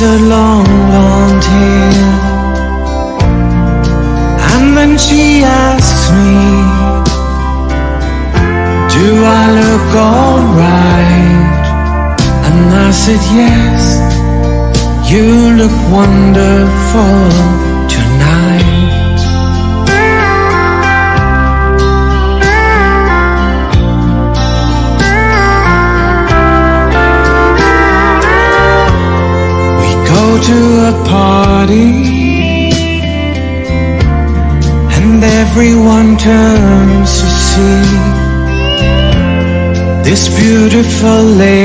her long blonde hair. And then she asks me, Do I look alright? And I said, Yes, you look wonderful beautiful lady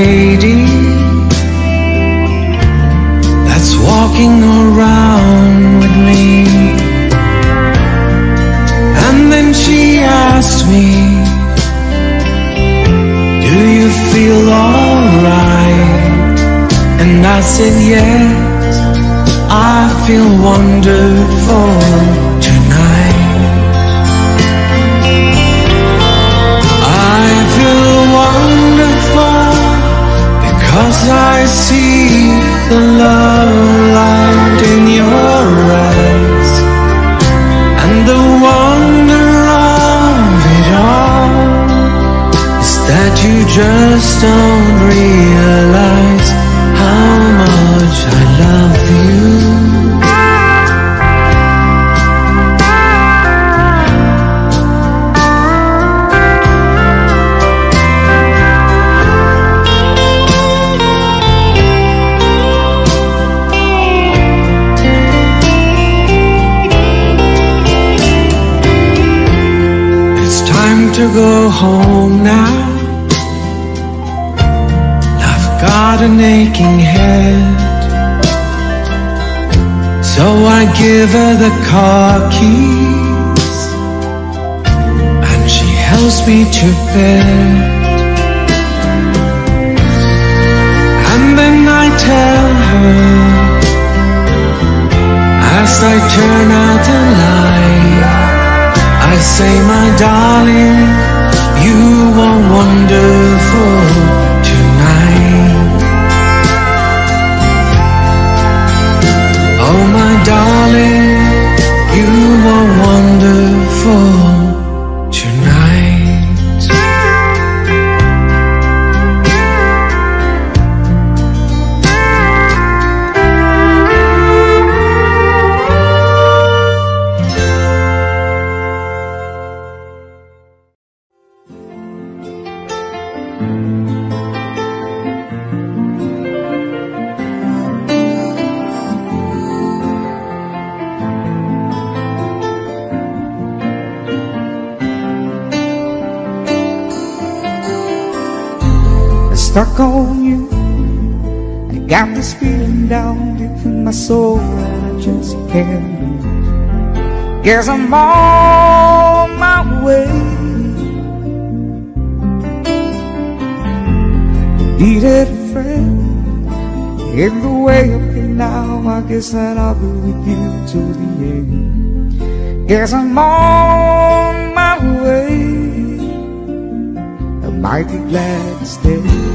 stuck on you. I got this feeling down deep in my soul and I just can't lose. Guess I'm on my way. Needed a friend in the way up here now. I guess that I'll be with you till the end. Guess I'm on my way. I might be glad to stay.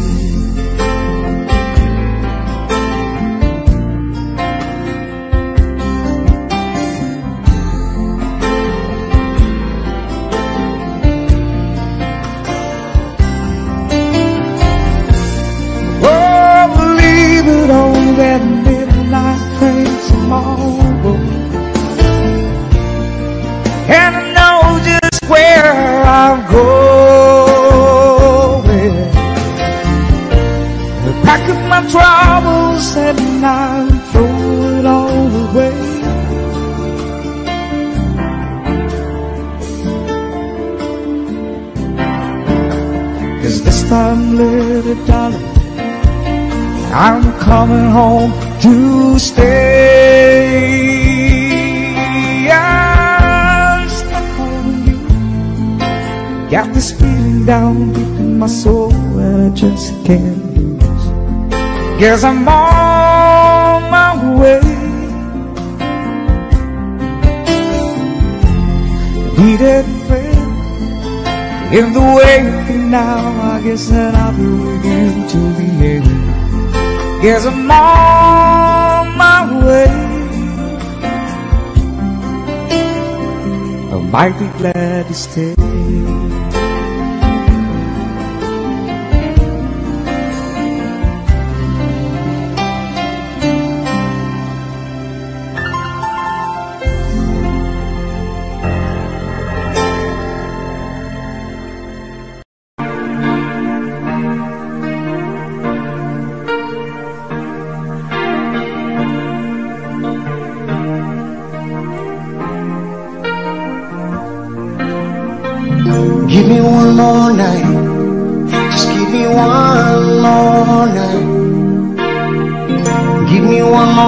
I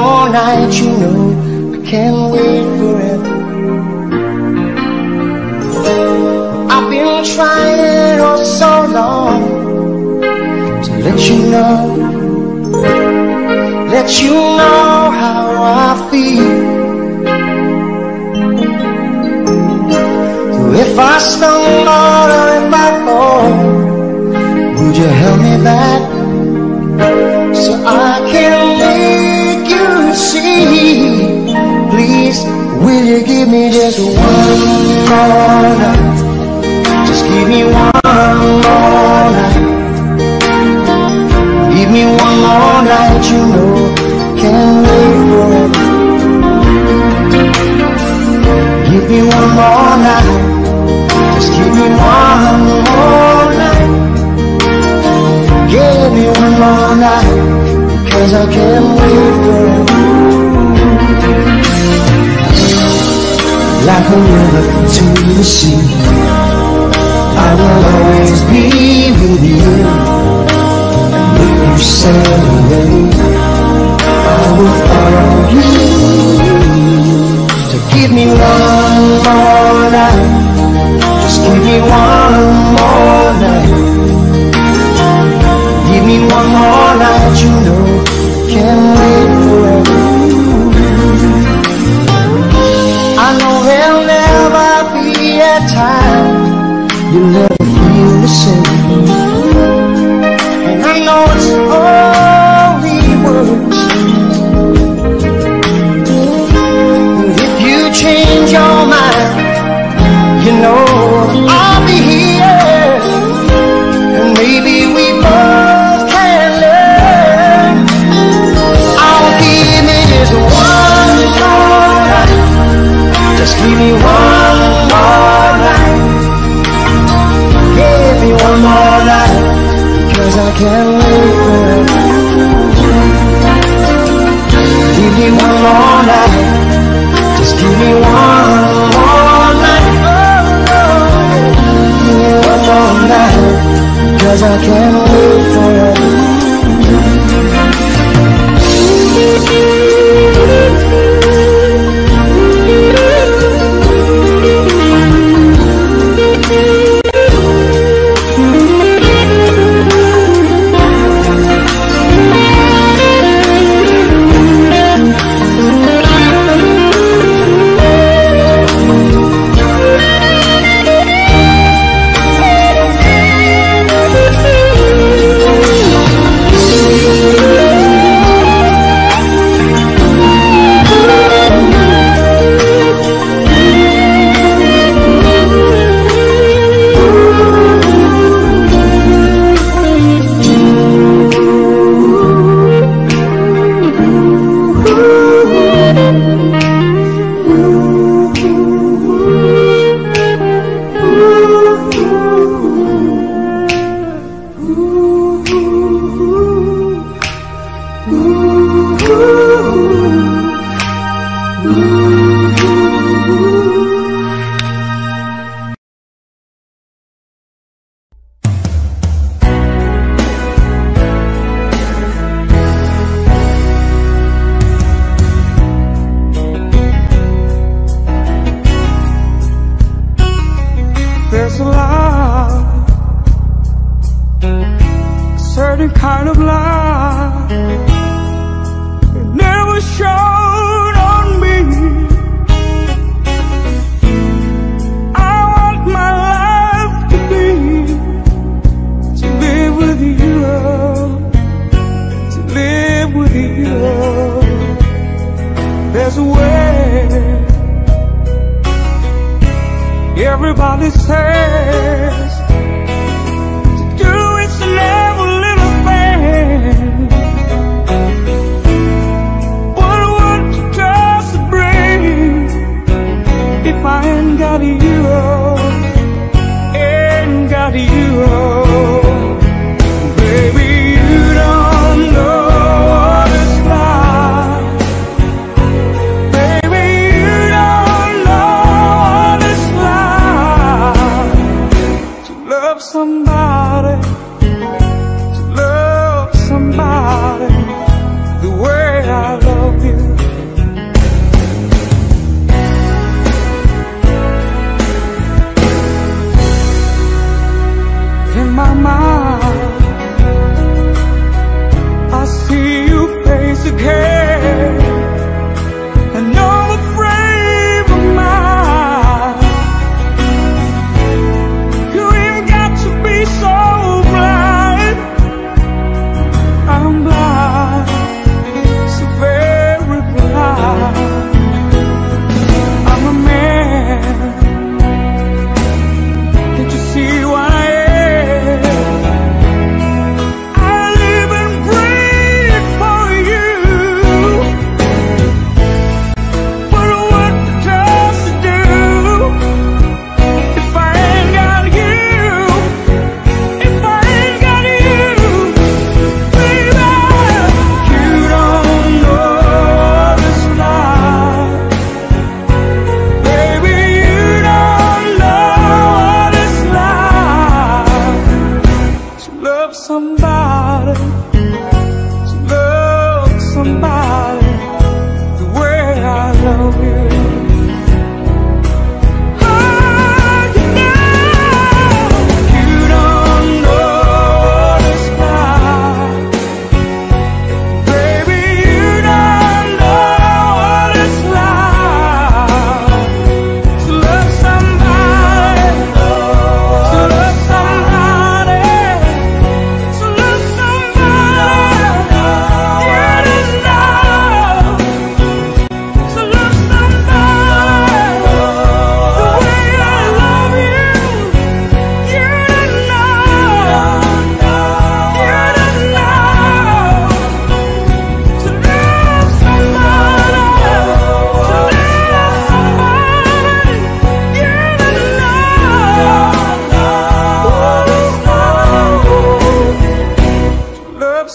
more night. You know I can't wait forever. I've been trying oh so long to let you know, let you know how I feel. If I stumble or if I fall, would you help me back so I can make you see? Please, will you give me just one more night? Just give me one more night. Give me one more night, you know, can't wait forever. Give me one more night. Just give me one more night. Give me one more night. Cause I can't wait forever. Like a river to the sea. I will always be with you. And if you sail away, I will follow you. So give me one more night. Just give me one more night. Give me one more night, you know. Can't wait forever. I know there'll never be a time you'll never Cause I can't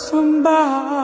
somebody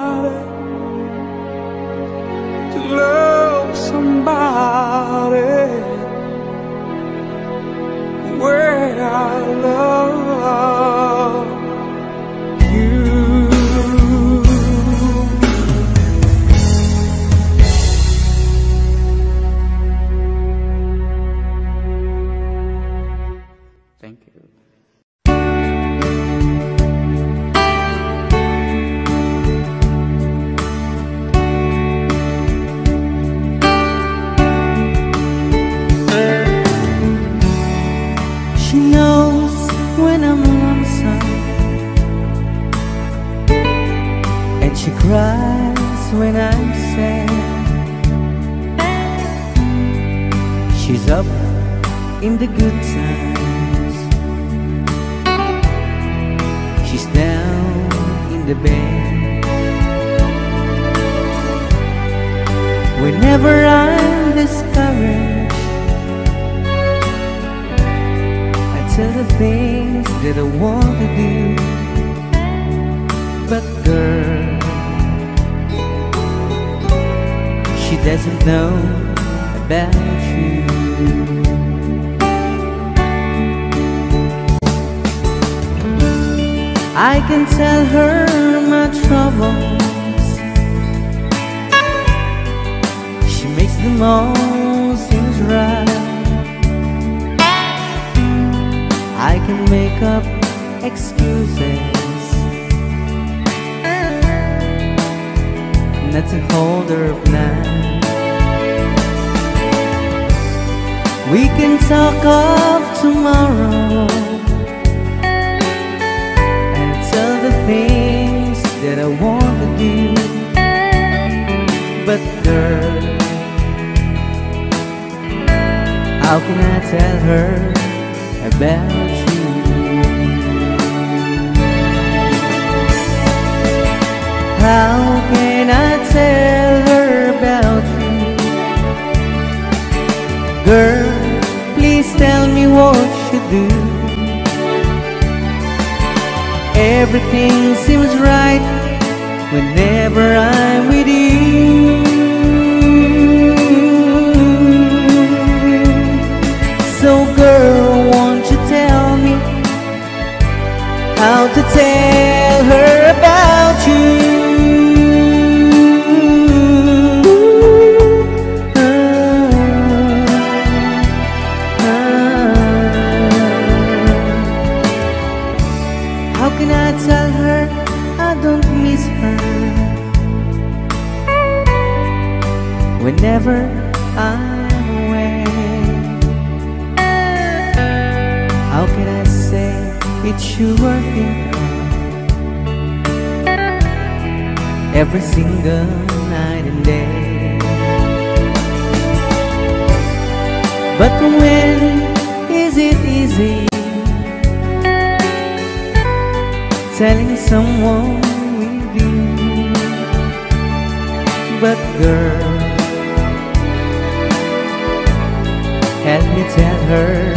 Let me tell her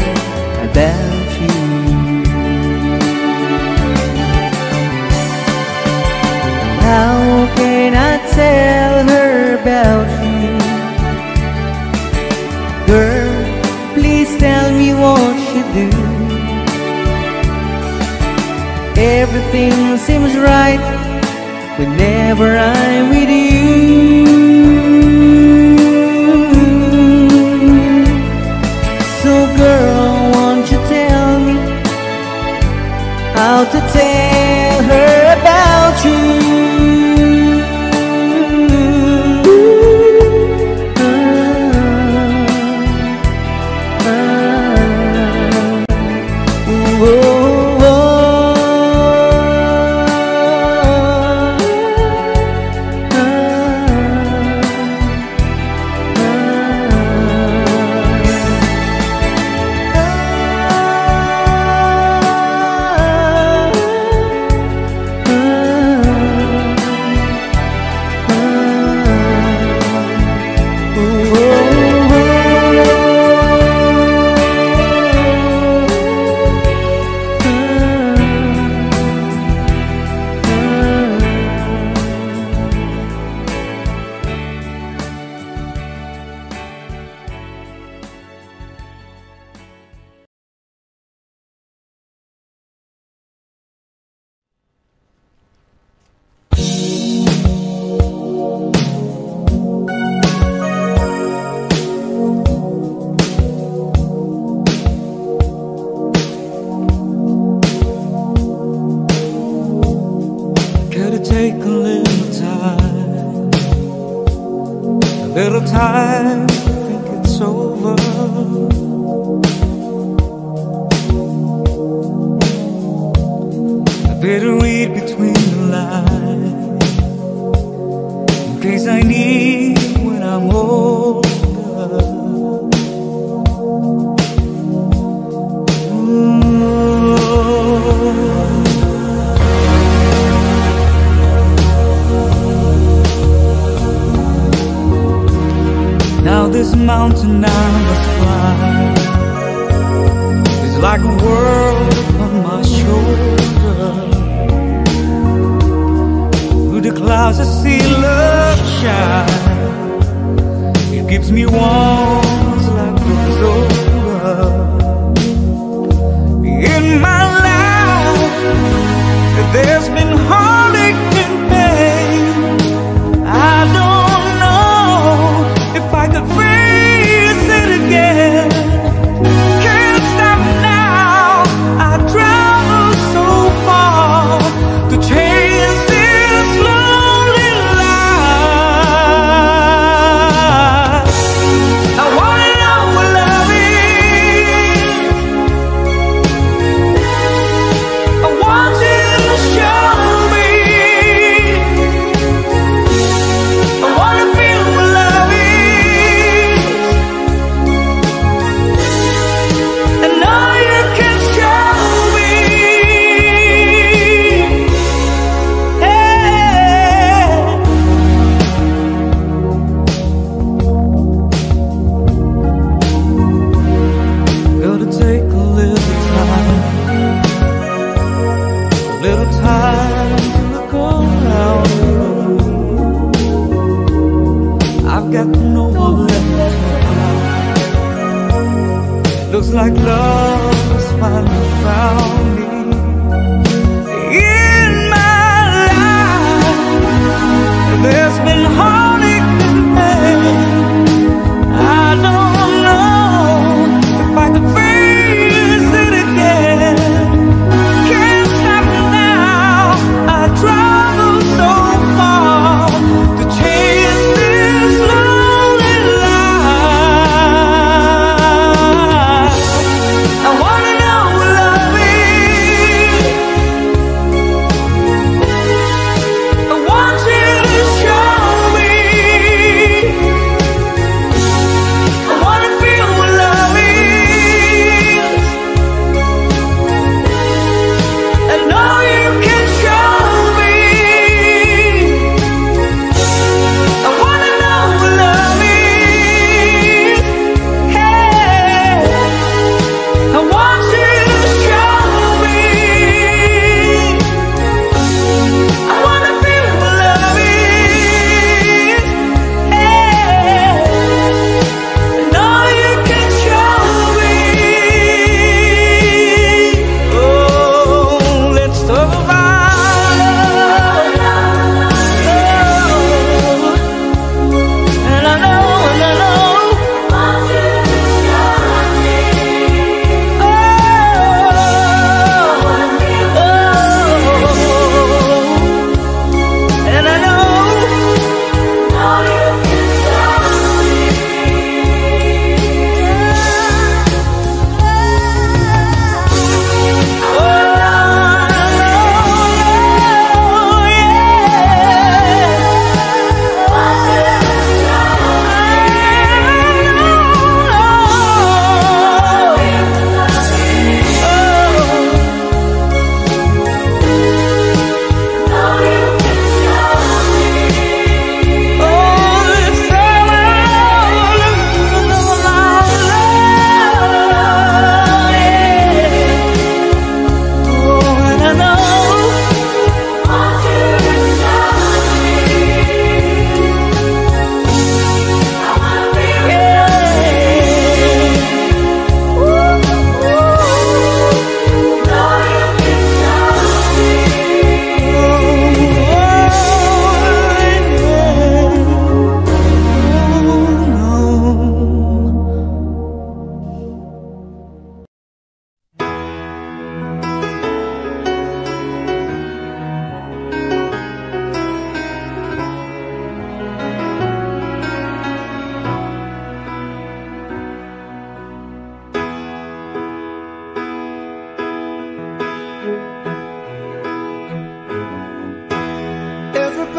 about you. How can I tell her about you? Girl, please tell me what you do. Everything seems right whenever I'm with you.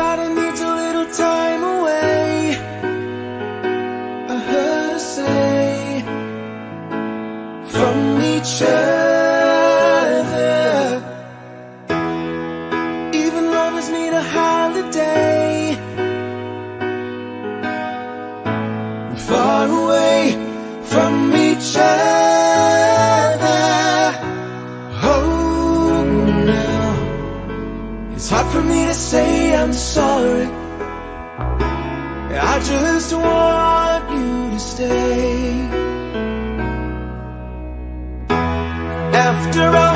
body needs a little time away. I heard her say From each other. I'm sorry. I just want you to stay. After all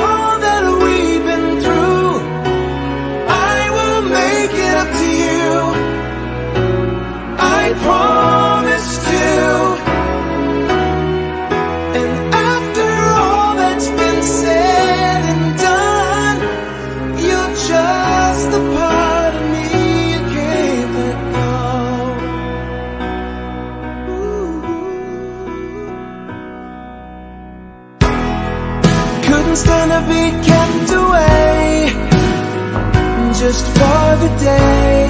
just for the day.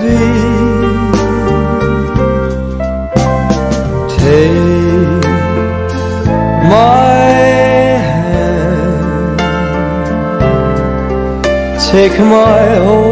Be. Take my hand, take my whole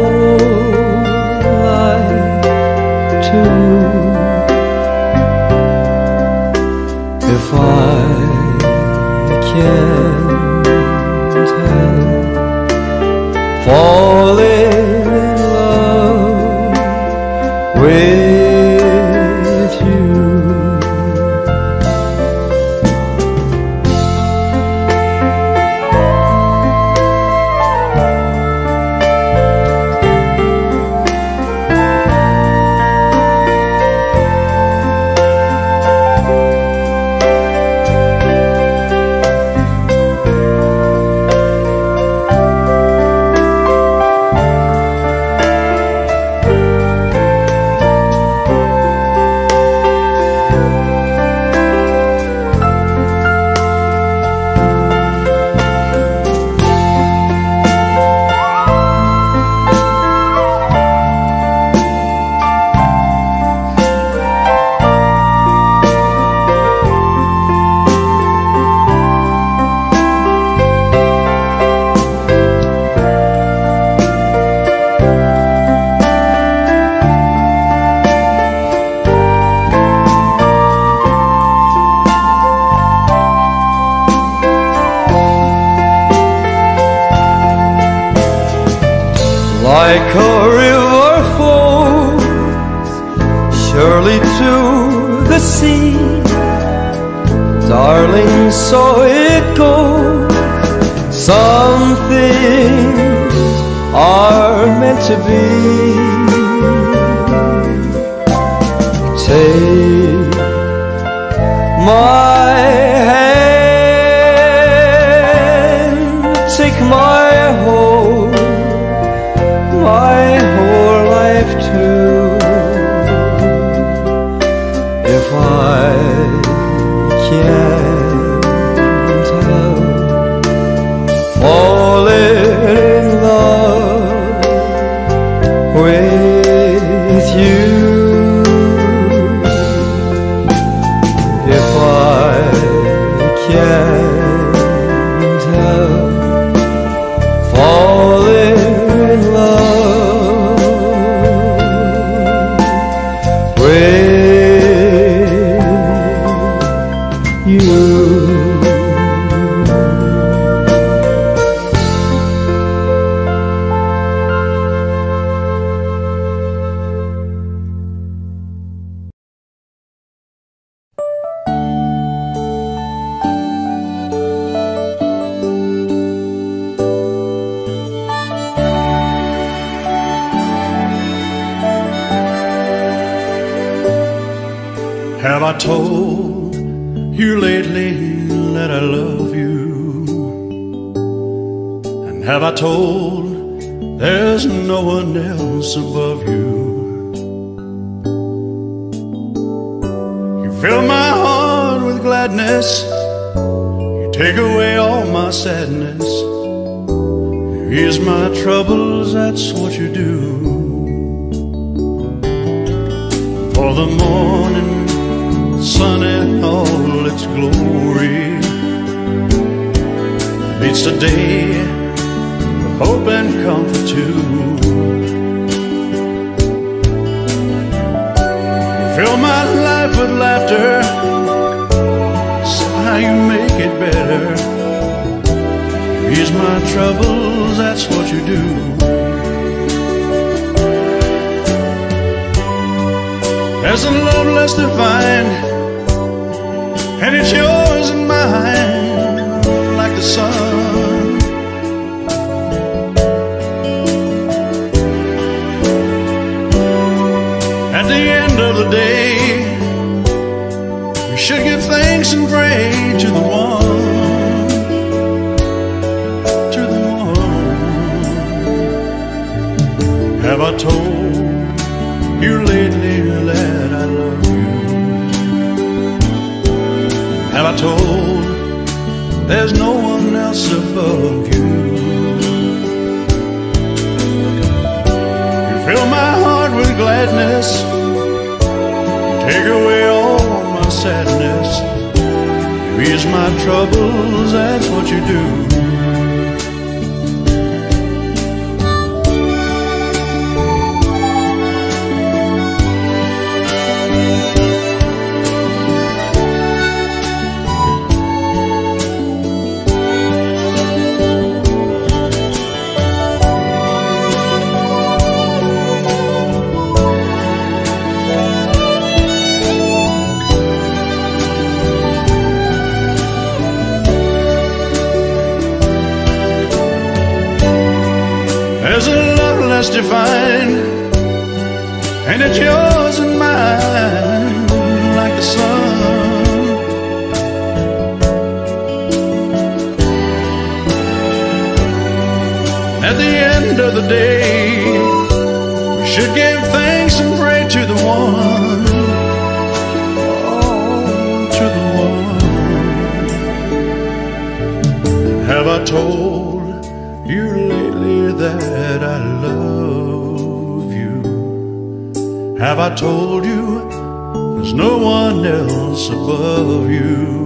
Have I told you lately that I love you? Have I told you there's no one else above you?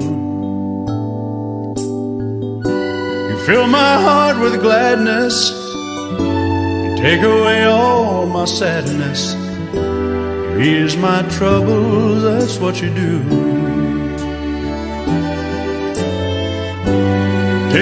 You fill my heart with gladness. You take away all my sadness. You ease my troubles, that's what you do.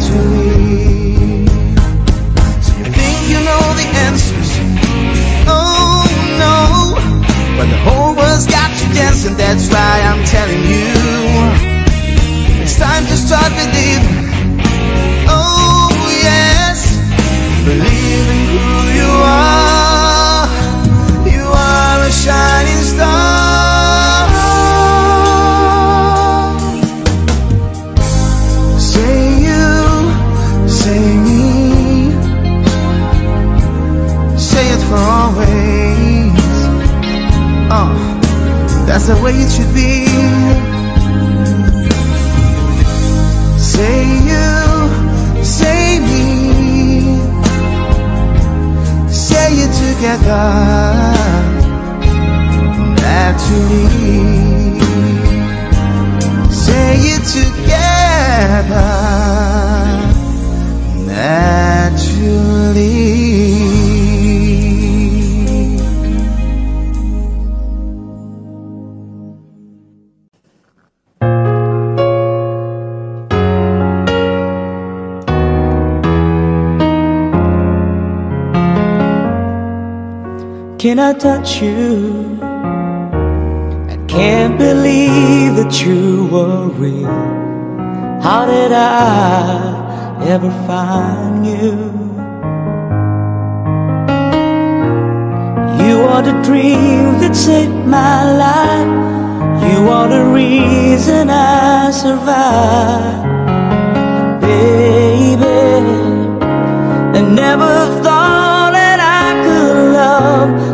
So you think you know the answers? Oh no, but the whole world's got you dancing. That's why I'm telling you. Touch you? I can't believe that you were real. How did I ever find you? You are the dream that saved my life. You are the reason I survive, baby. I never thought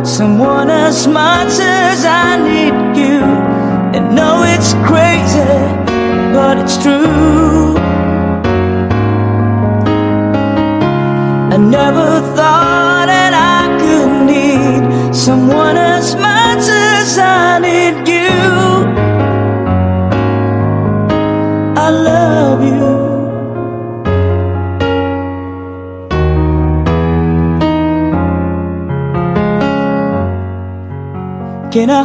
someone as much as I need you. And know it's crazy, but it's true. I never thought that I could need someone as much as I need you. I love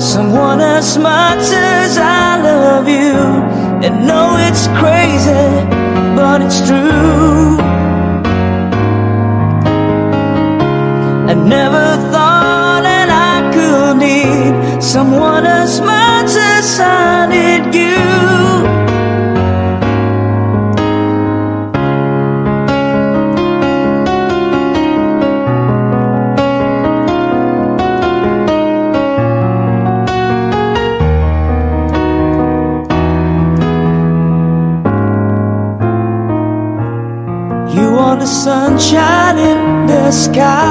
someone as much as I love you. And know it's crazy, but it's true. I never thought that I could need someone as much as I need you. You sunshine in the sky.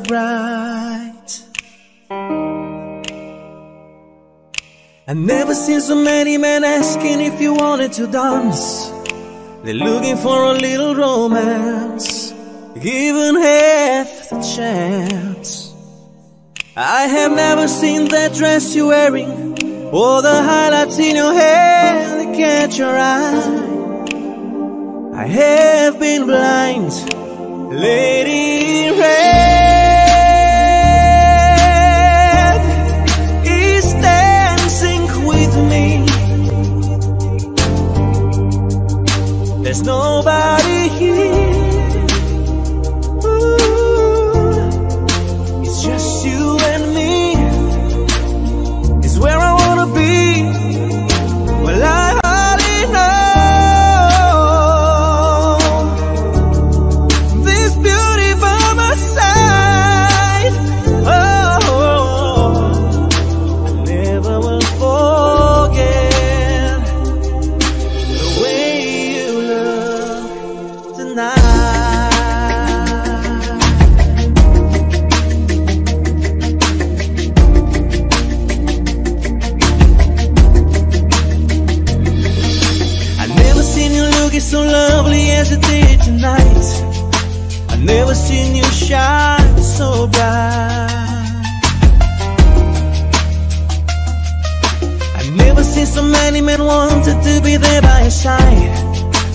bright. I've never seen so many men asking if you wanted to dance. They're looking for a little romance, given half the chance. I have never seen that dress you're wearing, or the highlights in your hair that catch your eye. I have been blind, lady red. nobody here. to be there by your side.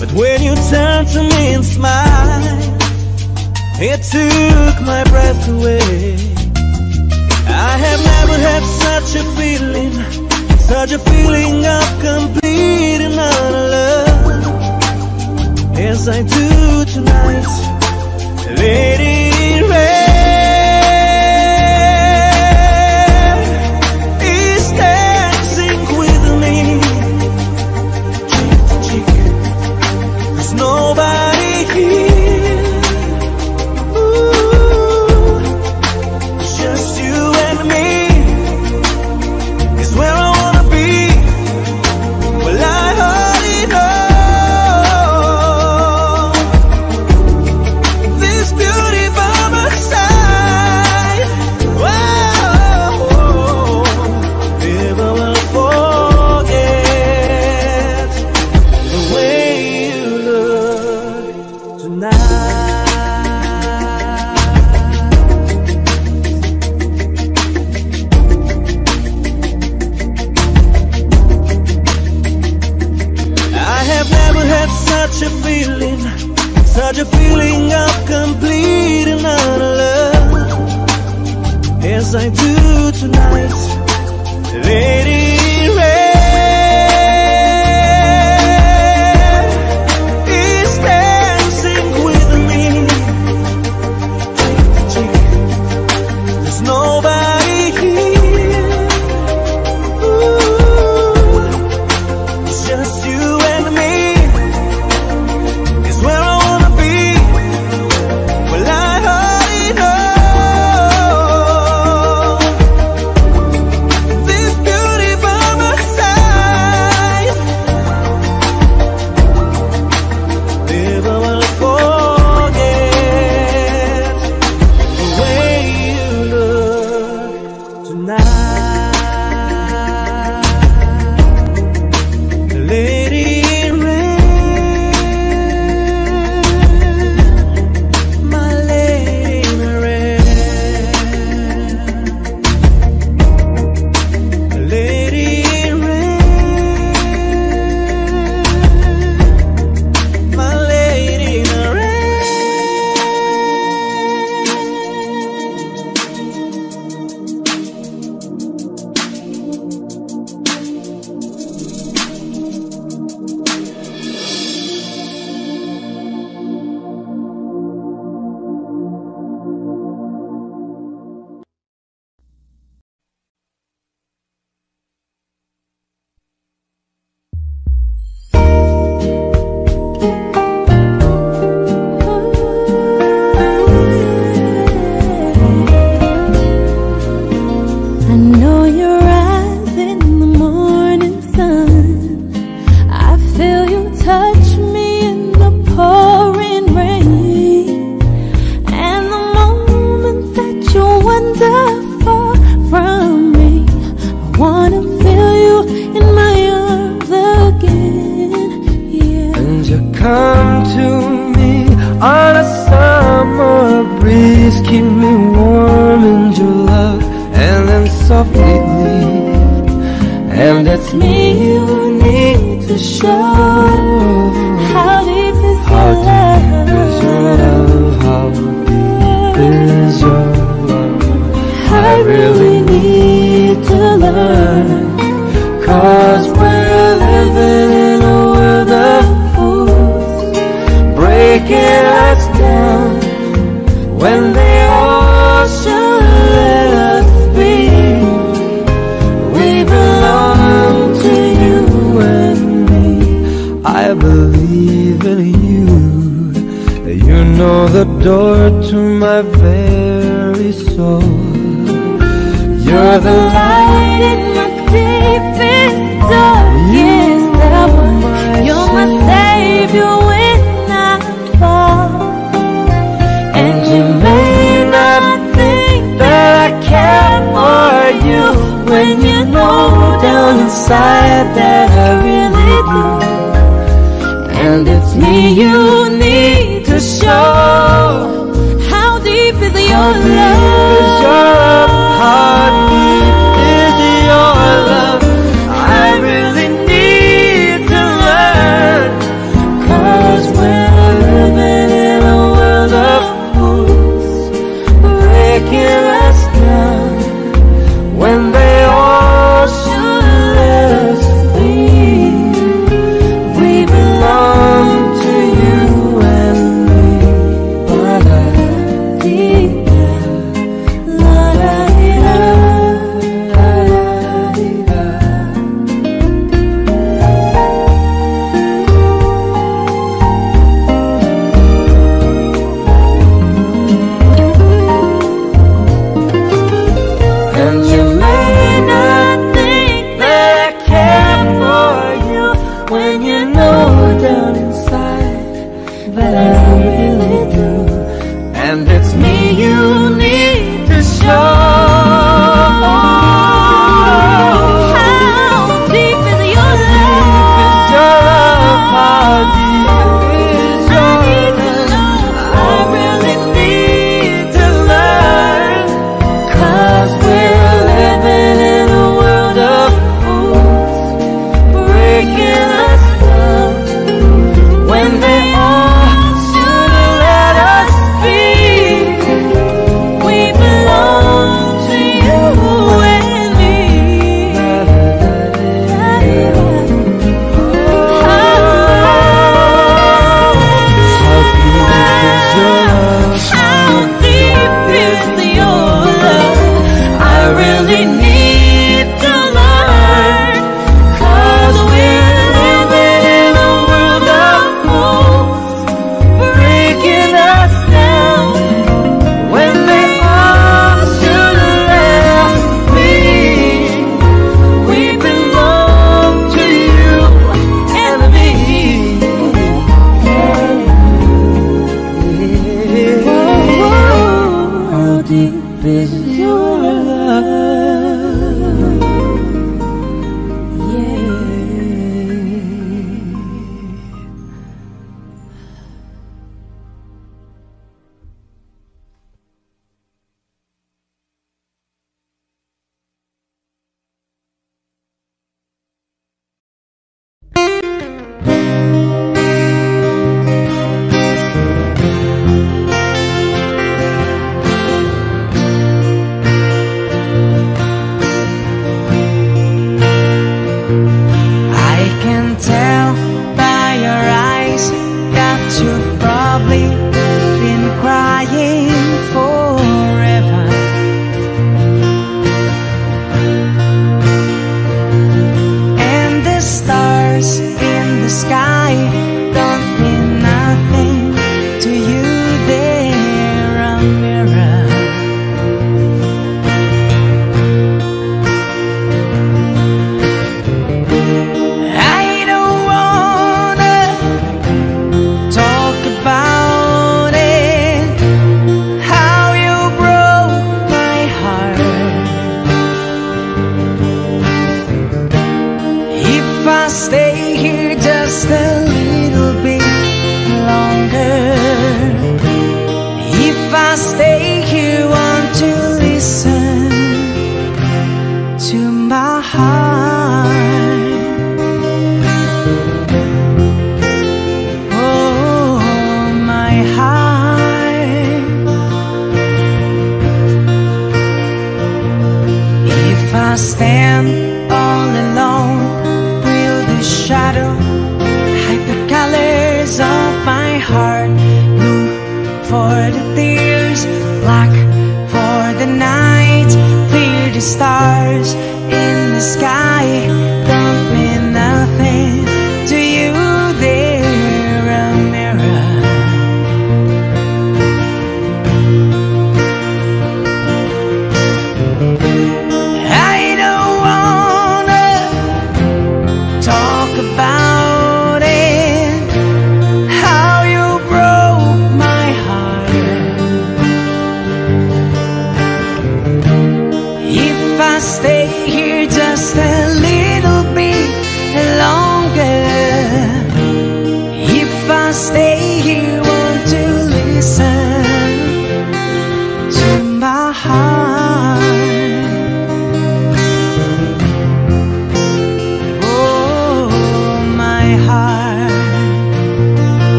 But when you turn to me and smile, It took my breath away. I have never had such a feeling Such a feeling of complete and utter love. As I do tonight. Lady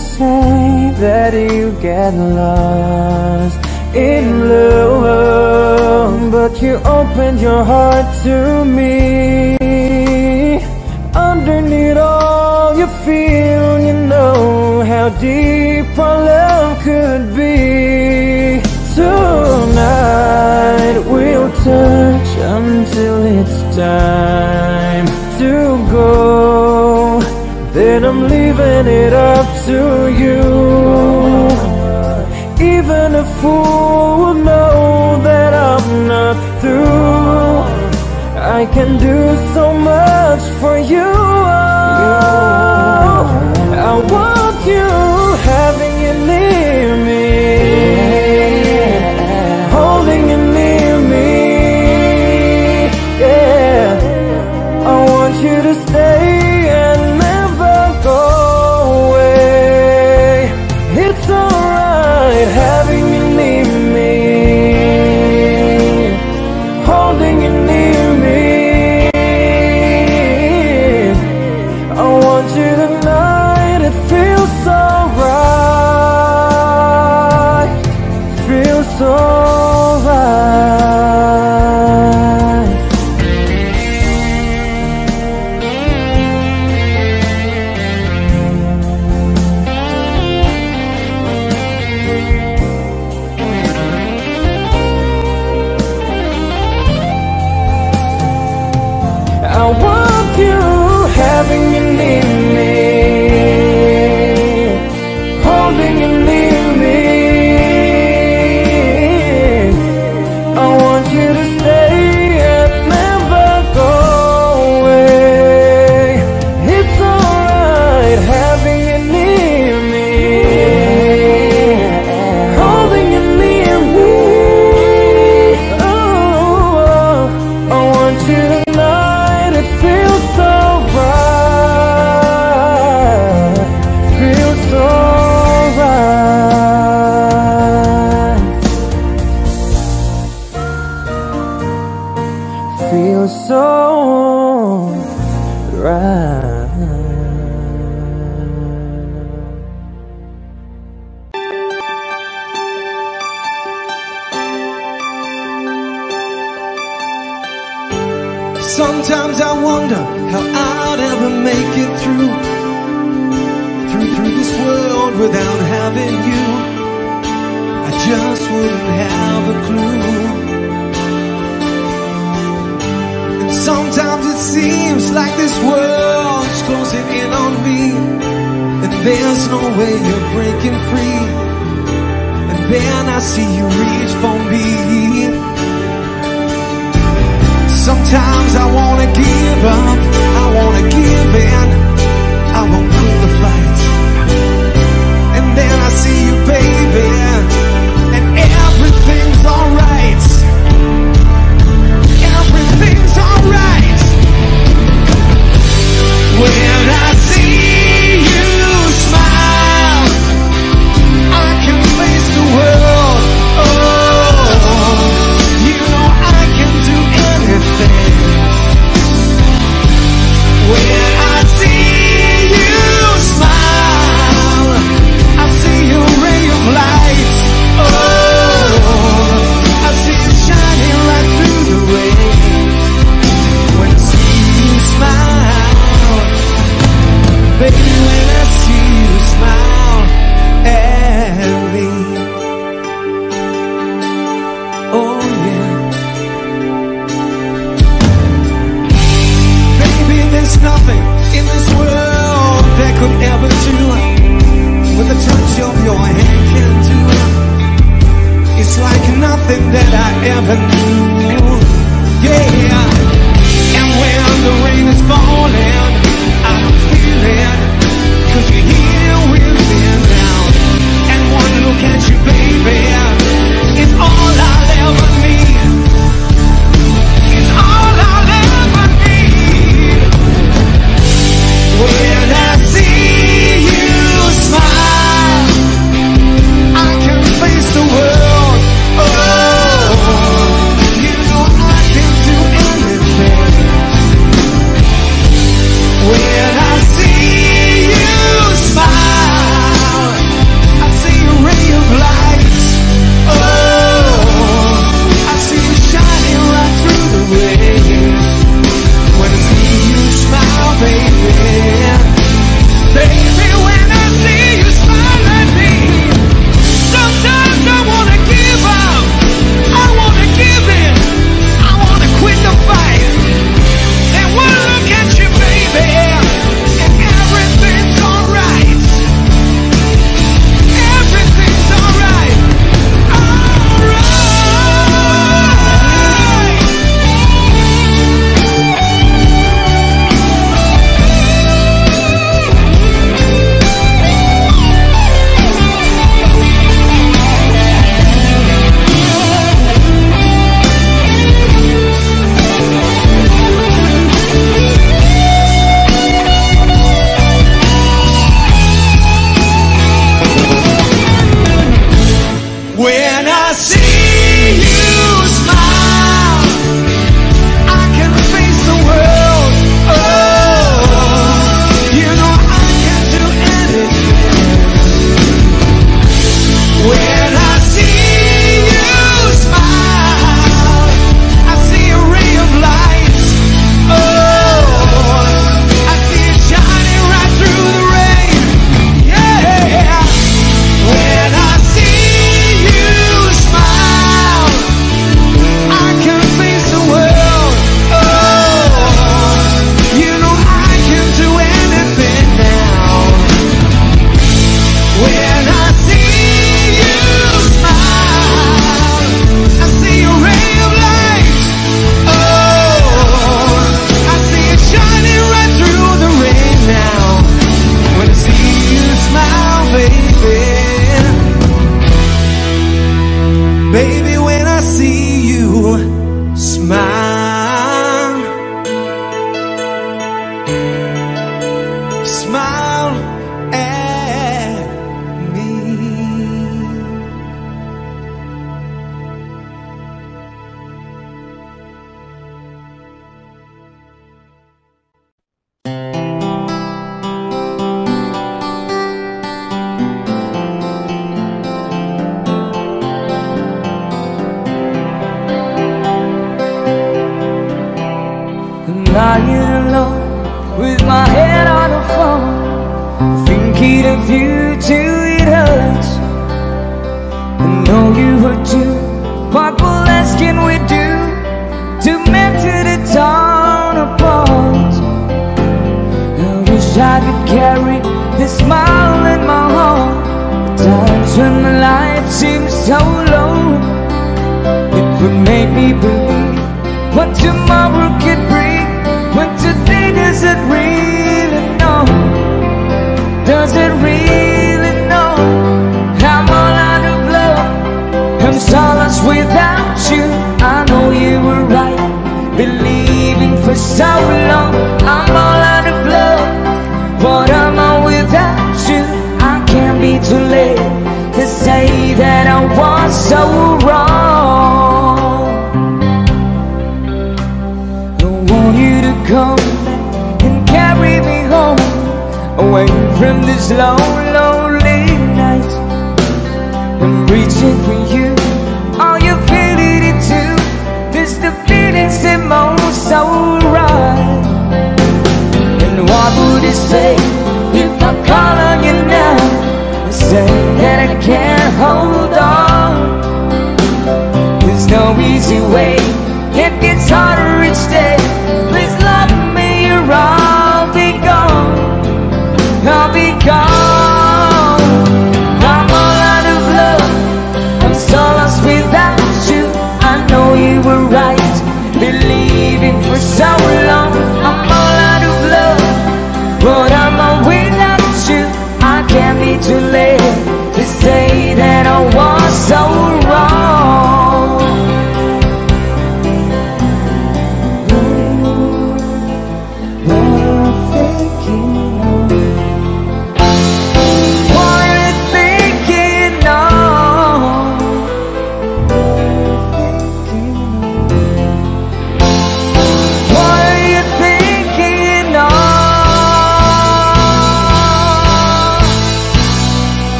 say that you get lost in blue But you opened your heart to me. Underneath all you feel You know how deep our love could be. Tonight we'll touch until it's time to go. Then I'm leaving it up to you. Even a fool will know that I'm not through. I can do so much for you. Oh, I want you. when I see you reach for me. Sometimes I wanna give up, I wanna give in, I won't pull the fight. And then I see you, baby, and everything's alright. Everything's alright. When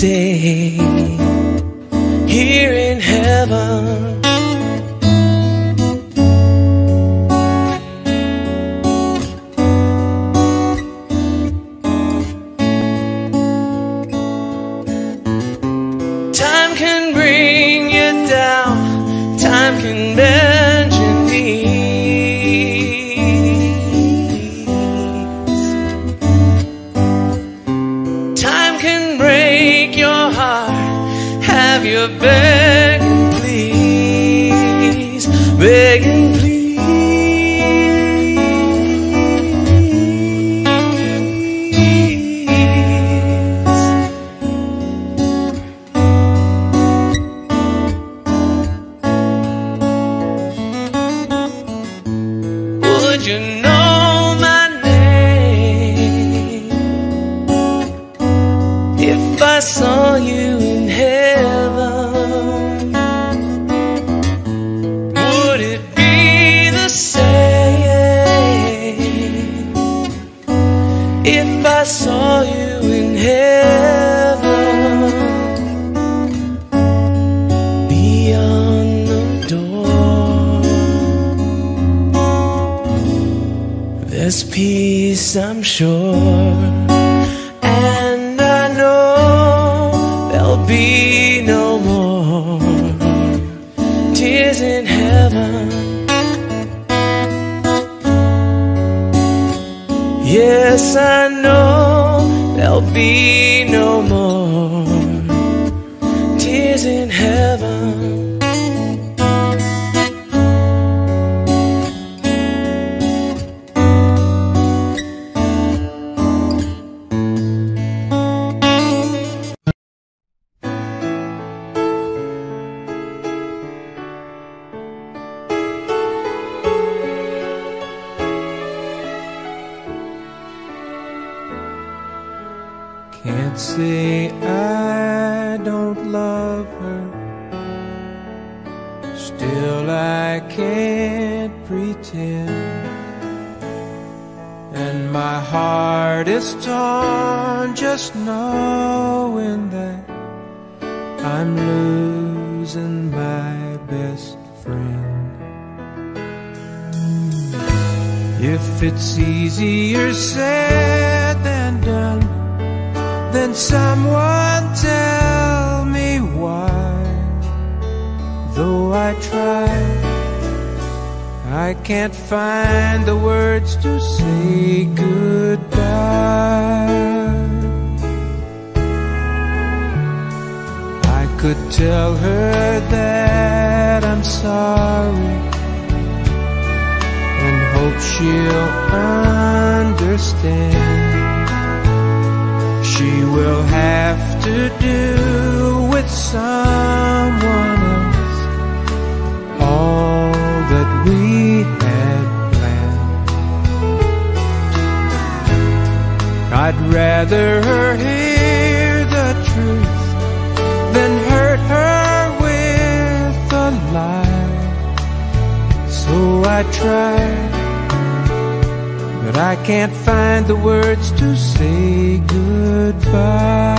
stay. she'll understand. She will have to do with someone else all that we had planned. I'd rather her hear the truth than hurt her with a lie. So I try. But I can't find the words to say goodbye.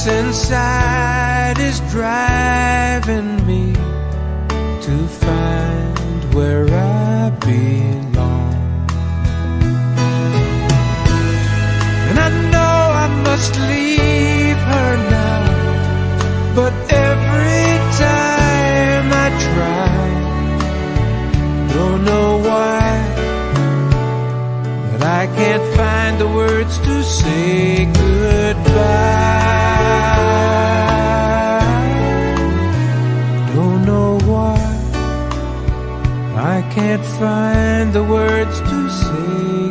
Voice inside is driving me to find where I belong. And I know I must leave her now, but every time I try, don't know why, but I can't find the words to say goodbye. Can't find the words to say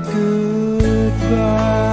goodbye.